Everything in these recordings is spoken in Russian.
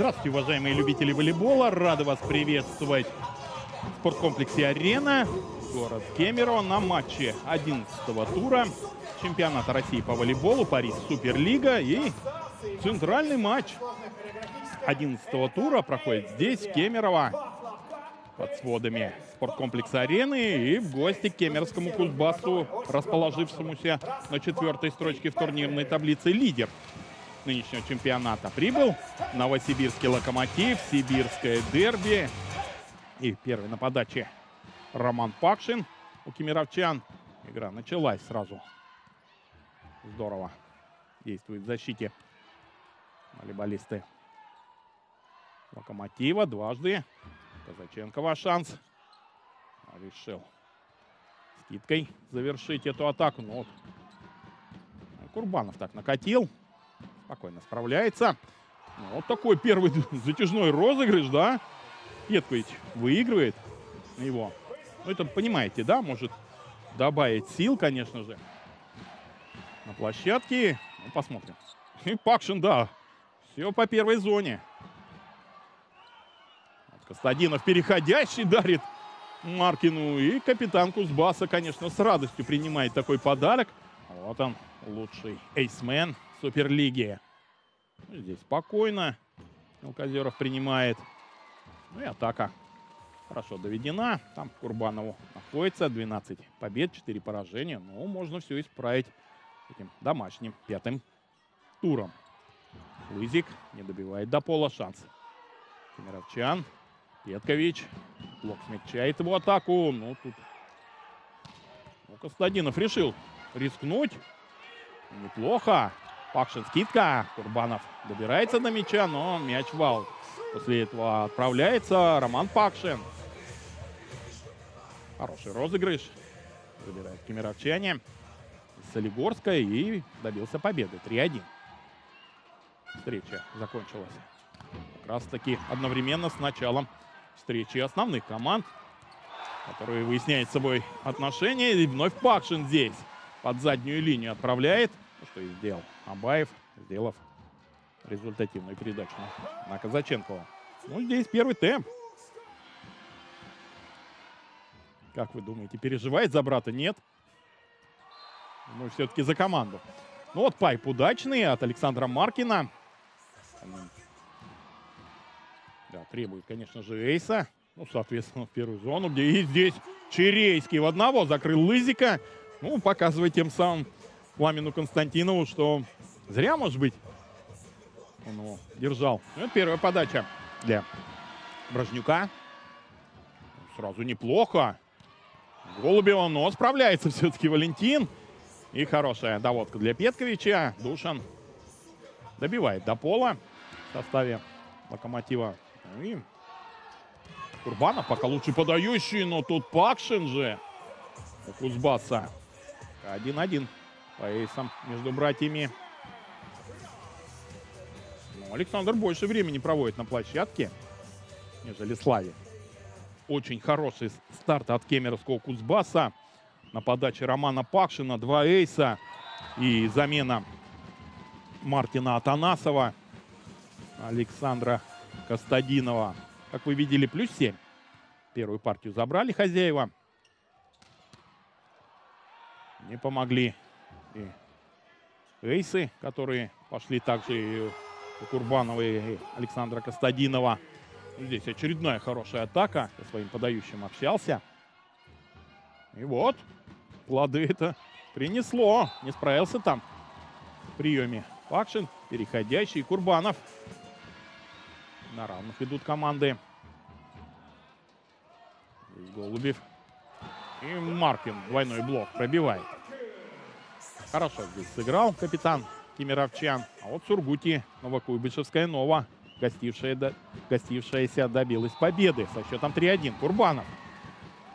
Здравствуйте, уважаемые любители волейбола. Рады вас приветствовать в спорткомплексе «Арена». Город Кемерово на матче 11 тура чемпионата России по волейболу Париж Суперлига и центральный матч 11 тура проходит здесь, в Кемерово, под сводами спорткомплекса «Арены» и в гости к кемеровскому Кузбассу, расположившемуся на четвертой строчке в турнирной таблице лидер нынешнего чемпионата. Прибыл новосибирский «Локомотив», сибирское дерби. И первый на подаче Роман Пакшин у кемеровчан. Игра началась сразу. Здорово действует в защите волейболисты Локомотива. Дважды Казаченкова шанс. Решил скидкой завершить эту атаку. Ну вот Курбанов так накатил. Спокойно справляется. Ну, вот такой первый затяжной розыгрыш, да? Петкович выигрывает его. Ну, это понимаете, да? Может добавить сил, конечно же. На площадке. Ну, посмотрим. И Пакшин, да. Все по первой зоне. Костадинов переходящий дарит Маркину. И капитан Кузбасса, конечно, с радостью принимает такой подарок. Вот он, лучший эйсмен Суперлиги. Ну, здесь спокойно. Мелкозеров принимает. Ну и атака хорошо доведена. Там Курбанову находится 12 побед, 4 поражения. Ну, можно все исправить этим домашним пятым туром. Лызик не добивает до пола шанс. Кемеровчан. Петкович. Блок смягчает его атаку. Ну, тут ну, Костадинов решил рискнуть. Неплохо. Пакшин скидка. Курбанов добирается до мяча, но мяч вал. После этого отправляется Роман Пакшин. Хороший розыгрыш. Забирает кемеровчане. Солигорская и добился победы. 3-1. Встреча закончилась как раз таки одновременно с началом встречи основных команд, которые выясняют с собой отношения. И вновь Пакшин здесь под заднюю линию отправляет. Что и сделал Абаев, сделав результативную передачу на Казаченкова. Ну, здесь первый темп. Как вы думаете, переживает за брата? Нет. Ну, все-таки за команду. Ну, вот пайп удачный от Александра Маркина. Да, требует, конечно же, эйса. Ну, соответственно, в первую зону, где и здесь Черейский в одного закрыл Лызика. Ну, показывает тем самым Пламену Константинову, что зря, может быть, он его держал. Ну, первая подача для Брожнюка. Сразу неплохо. Голубева, но справляется все-таки Валентин. И хорошая доводка для Петковича. Душан добивает до пола в составе Локомотива. Ну и Курбанов пока лучше подающий, но тут Пакшин же у Кузбасса. 1-1 по эйсам между братьями. Ну, Александр больше времени проводит на площадке, нежели Слави. Очень хороший старт от кемеровского Кузбасса. На подаче Романа Пакшина. Два эйса. И замена Мартина Атанасова. Александра Костадинова. Как вы видели, плюс 7. Первую партию забрали хозяева. Не помогли и эйсы, которые пошли также и у Курбанова и Александра Костадинова. Здесь очередная хорошая атака. Со своим подающим общался. И вот, плоды это принесло. Не справился там в приеме Пакшин, переходящий Курбанов. На равных идут команды. Голубев. И Маркин двойной блок пробивает. Хорошо здесь сыграл капитан Кемеровчан. А вот Сургути, Новокуйбышевская Нова, гостившая, до, гостившаяся добилась победы со счетом 3-1. Курбанов.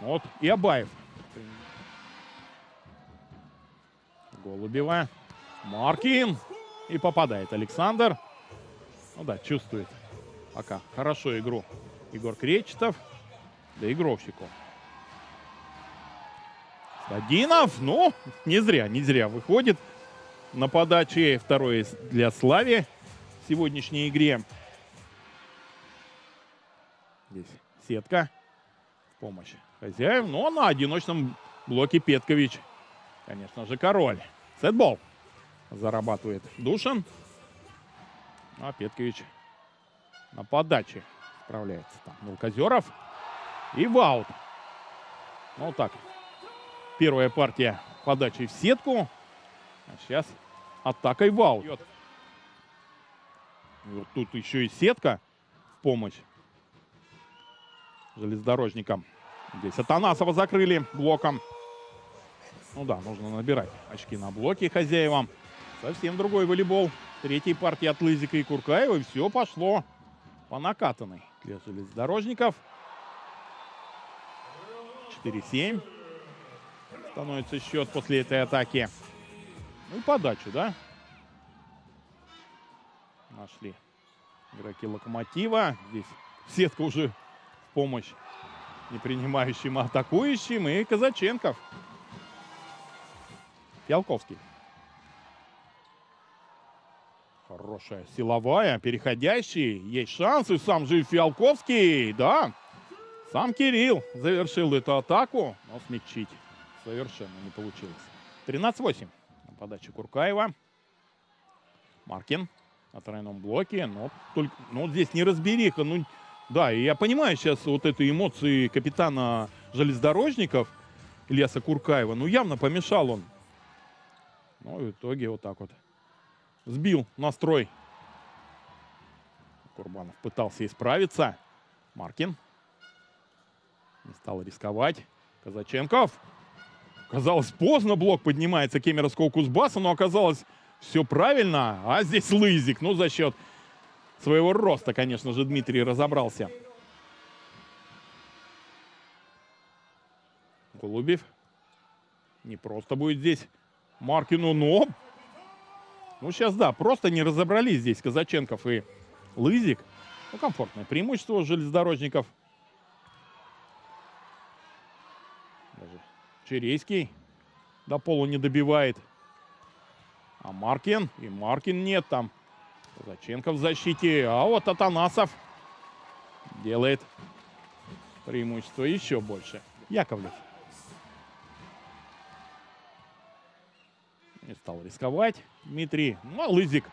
Вот и Абаев. Голубева. Маркин. И попадает Александр. Ну да, чувствует пока хорошо игру Егор Кречетов. Да Игровщику. Стадинов, ну, не зря, не зря выходит на подаче. Второй для Слави в сегодняшней игре. Здесь сетка. Помощь хозяев. Но на одиночном блоке Петкович. Конечно же, король. Сетбол. Зарабатывает Душин. А Петкович на подаче справляется там. Мелкозеров. И ваут. Ну так. Первая партия подачи в сетку. А сейчас атакой ваут. Вот тут еще и сетка в помощь железнодорожникам. Здесь Атанасова закрыли блоком. Ну да, нужно набирать очки на блоке хозяевам. Совсем другой волейбол. Третьей партии от Лызика и Куркаева. И все пошло по накатанной для железнодорожников. 4-7 становится счет после этой атаки. Ну и подачу, да? Нашли игроки Локомотива. Здесь сетка уже в помощь не принимающим, а атакующим. И Казаченков. Фиалковский. Хорошая силовая, переходящий. Есть шансы. Сам же Фиалковский. Да. Сам Кирилл завершил эту атаку. Но смягчить совершенно не получилось. 13-8 на подаче Куркаева. Маркин на тройном блоке. Но только, ну, здесь не разбериха. Ну, да, и я понимаю сейчас вот эти эмоции капитана железнодорожников Ильяса Куркаева. Ну, явно помешал он. Ну, в итоге вот так вот сбил настрой. Курбанов пытался исправиться. Маркин не стал рисковать. Казаченков. Казалось, поздно блок поднимается Кемеровского Кузбасса, но оказалось все правильно. А здесь Лызик. Ну, за счет своего роста, конечно же, Дмитрий разобрался. Голубев. Не просто будет здесь Маркину, но... Ну, сейчас, да, просто не разобрались здесь Казаченков и Лызик. Ну, комфортное преимущество железнодорожников. Черейский до полу не добивает. А Маркин? И Маркин нет там. Казаченко в защите. А вот Атанасов делает преимущество еще больше. Яковлев. Не стал рисковать. Дмитрий. Ну, а Лызик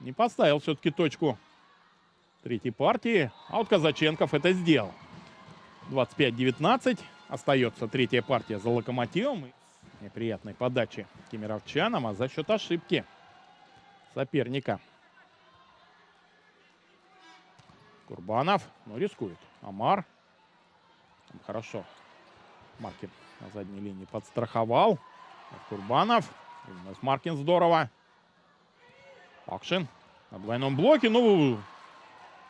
не поставил все-таки точку третьей партии. А вот Казаченков это сделал. 25-19. Остается третья партия за локомотивом. Неприятной подачи кемеровчанам, а за счет ошибки соперника. Курбанов, ну, рискует. Амар. Хорошо. Маркин на задней линии подстраховал. Курбанов. Вновь Маркин здорово. Пакшин на двойном блоке. Ну,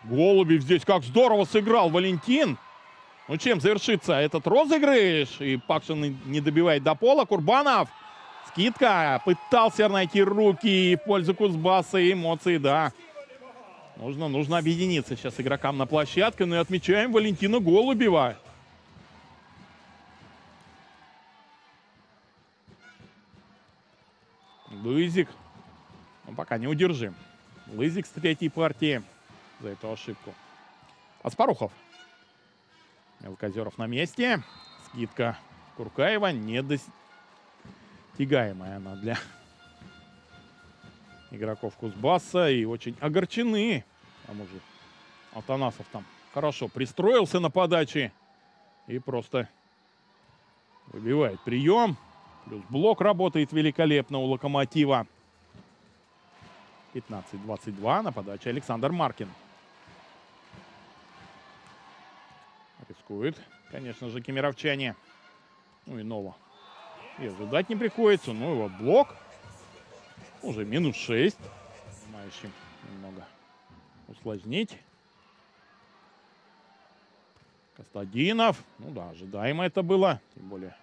Голубев здесь как здорово сыграл Валентин. Ну, чем завершится этот розыгрыш? И Пакшин не добивает до пола. Курбанов. Скидка. Пытался найти руки в пользу Кузбасса. Эмоции, да. Нужно, нужно объединиться сейчас игрокам на площадке. Ну и отмечаем Валентина Голубева. Лызик. Ну, пока не удержим. Лызик с третьей партии за эту ошибку. Аспарухов. Мелкозеров на месте. Скидка Куркаева недостигаемая она для игроков Кузбасса. И очень огорчены. А может, Атанасов там хорошо пристроился на подаче. И просто выбивает прием. Плюс блок работает великолепно у Локомотива. 15-22 на подаче Александр Маркин. Рискует, конечно же, кемеровчане. Ну и Нова. И ожидать не приходится. Ну вот блок. Уже минус 6. Понимающим немного усложнить. Костадинов. Ну да, ожидаемо это было. Тем более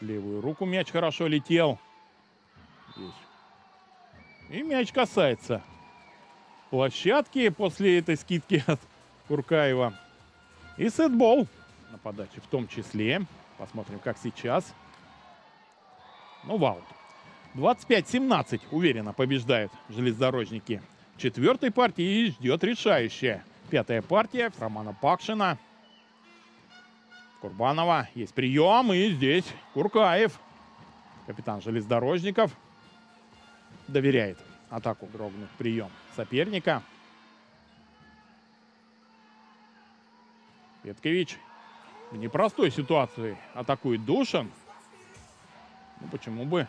левую руку мяч хорошо летел. Здесь. И мяч касается площадки после этой скидки от Куркаева. И сетбол на подаче в том числе. Посмотрим, как сейчас. Ну, вау. 25-17 уверенно побеждают железнодорожники четвертой партии ждет решающая Пятая партия Романа Пакшина. Курбанова. Есть прием. И здесь Куркаев. Капитан железнодорожников. Доверяет атаку дрогнуть прием соперника. Петкович в непростой ситуации атакует Душан. Ну, почему бы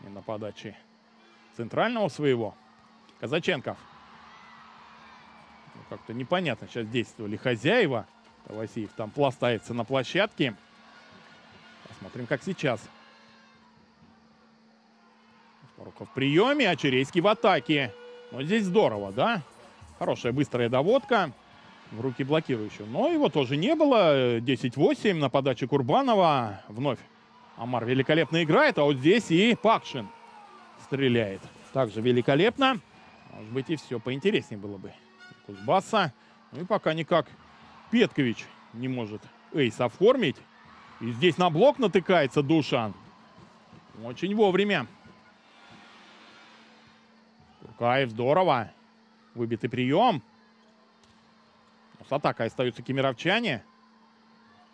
не на подаче центрального своего. Казаченков. Ну, как-то непонятно сейчас действовали хозяева. Васильев там пластается на площадке. Посмотрим, как сейчас. Поруков в приеме, а Черейский в атаке. Но здесь здорово, да? Хорошая быстрая доводка в руки блокирующего. Но его тоже не было. 10-8 на подаче Курбанова. Вновь Амар великолепно играет, а вот здесь и Пакшин стреляет. Также великолепно. Может быть и все поинтереснее было бы. Кузбасса. Ну и пока никак Петкович не может эйс оформить. И здесь на блок натыкается Душан. Очень вовремя. Куркаев здорово. Выбитый прием. С атакой остаются кемеровчане.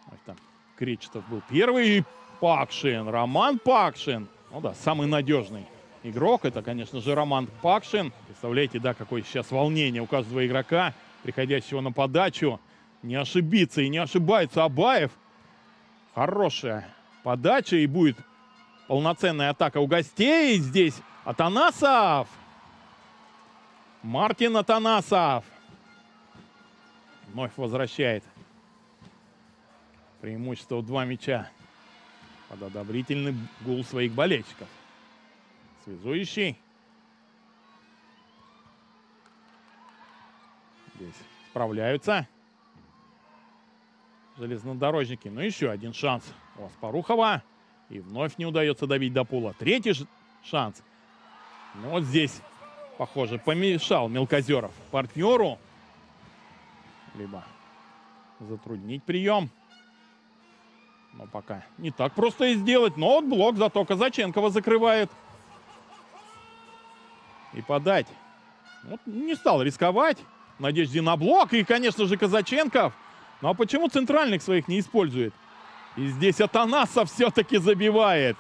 Вот там Кречетов был первый. Пакшин. Роман Пакшин. Ну да, самый надежный игрок. Это, конечно же, Роман Пакшин. Представляете, да, какое сейчас волнение у каждого игрока, приходящего на подачу. Не ошибиться и не ошибается Абаев. Хорошая подача и будет полноценная атака у гостей. Здесь Атанасов. Мартин Атанасов. Вновь возвращает преимущество в два мяча под одобрительный гул своих болельщиков. Связующий. Здесь справляются железнодорожники. Ну, еще один шанс у Аспарухова. И вновь не удается давить до пола. Третий шанс. Ну, вот здесь, похоже, помешал Мелкозеров партнеру. Либо затруднить прием. Но пока не так просто и сделать. Но вот блок зато Казаченкова закрывает. И подать. Вот не стал рисковать. Надежде на блок. И, конечно же, Казаченков. Ну а почему центральных своих не использует? И здесь Атанасов все-таки забивает.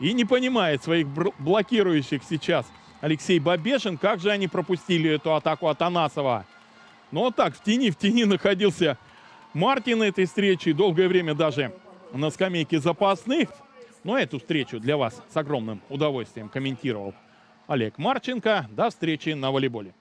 И не понимает своих блокирующих сейчас. Алексей Бабешин, как же они пропустили эту атаку Атанасова. Ну вот так, в тени, в тени находился Мартин этой встречи. Долгое время даже на скамейке запасных. Но эту встречу для вас с огромным удовольствием комментировал Олег Марченко. До встречи на волейболе.